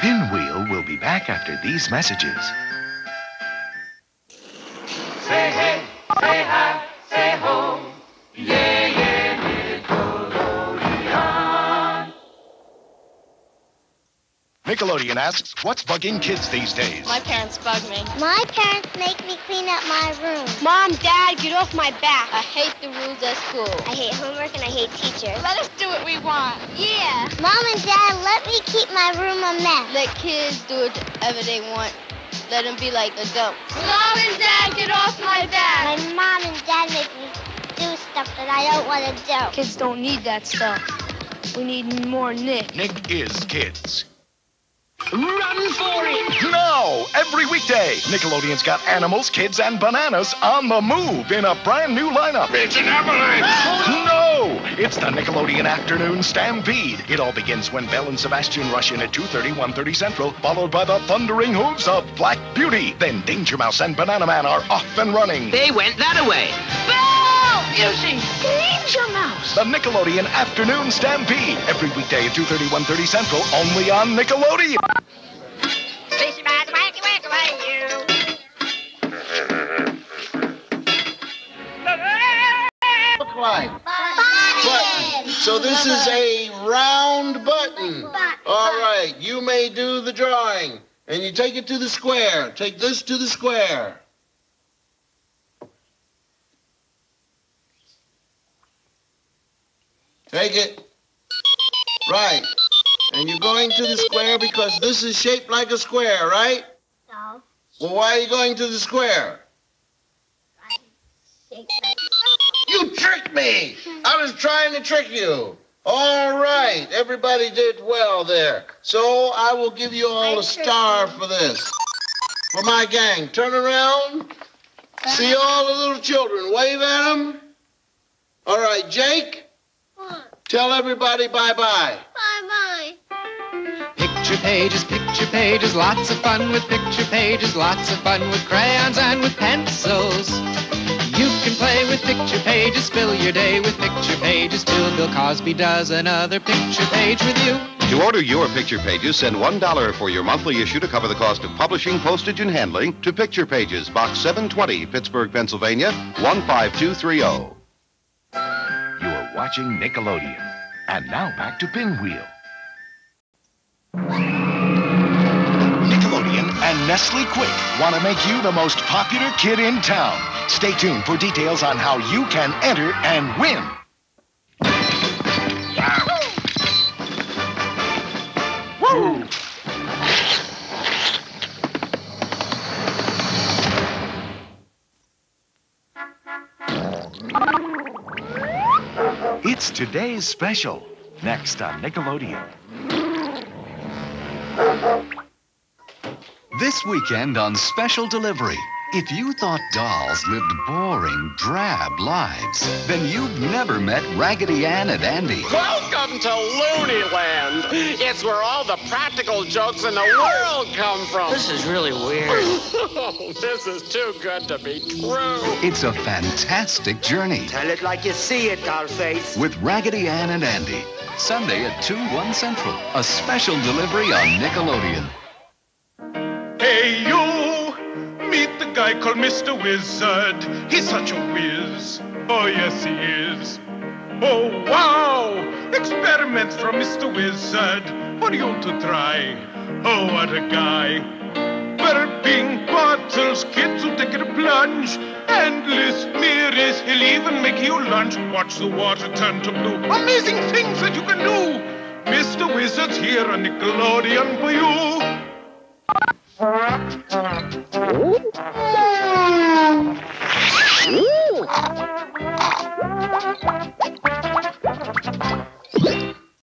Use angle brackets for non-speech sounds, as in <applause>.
Pinwheel will be back after these messages. Say hey, say hi, Nickelodeon asks, what's bugging kids these days? My parents bug me. My parents make me clean up my room. Mom, Dad, get off my back. I hate the rules at school. I hate homework and I hate teachers. Let us do what we want. Yeah. Mom and Dad, let me keep my room a mess. Let kids do whatever they want. Let them be like adults. Mom and Dad, get off my back. My mom and Dad make me do stuff that I don't want to do. Kids don't need that stuff. We need more Nick. Nick is kids. Run for it! No! Every weekday, Nickelodeon's got animals, kids, and bananas on the move in a brand new lineup. It's an avalanche! No! It's the Nickelodeon Afternoon Stampede. It all begins when Belle and Sebastian rush in at 2.30, 1.30 Central, followed by the thundering hooves of Black Beauty. Then Danger Mouse and Banana Man are off and running. They went that away. Using Danger Mouse! The Nickelodeon Afternoon Stampede. Every weekday at 2.30, 1.30 Central, only on Nickelodeon. look like? Button. So this is a round button. All right, you may do the drawing. And you take it to the square. Take this to the square. Take it. Right. And you're going to the square because this is shaped like a square, right? No. Well, why are you going to the square? You tricked me! I was trying to trick you. All right, everybody did well there. So I will give you all a star for this. For my gang. Turn around. See all the little children. Wave at them. All right, Jake, tell everybody bye bye. Bye bye. Picture pages, picture pages, lots of fun with picture pages, lots of fun with crayons and with pencils. You can play with picture pages, fill your day with picture pages, till Bill Cosby does another picture page with you. To order your picture pages, send $1 for your monthly issue to cover the cost of publishing, postage, and handling to Picture Pages, Box 720, Pittsburgh, Pennsylvania, 15230. Watching Nickelodeon. And now back to Pinwheel. Nickelodeon and Nestle Quik want to make you the most popular kid in town. Stay tuned for details on how you can enter and win. Woo! It's today's special. Next on Nickelodeon. This weekend on Special Delivery. If you thought dolls lived boring, drab lives, then you've never met Raggedy Ann and Andy. Welcome to Looney Land. It's where all the practical jokes in the world come from. This is really weird. <laughs> Oh, this is too good to be true. It's a fantastic journey Tell it like you see it, Dollface. with Raggedy Ann and Andy. Sunday at 2, 1 Central. A special delivery on Nickelodeon. Hey, you! Guy called Mr. Wizard. He's such a whiz. Oh, yes, he is. Oh, wow! Experiments from Mr. Wizard for you to try. Oh, what a guy. Burping bottles, kids who take a plunge. Endless mirrors, he'll even make you lunch. Watch the water turn to blue. Amazing things that you can do. Mr. Wizard's here on Nickelodeon for you.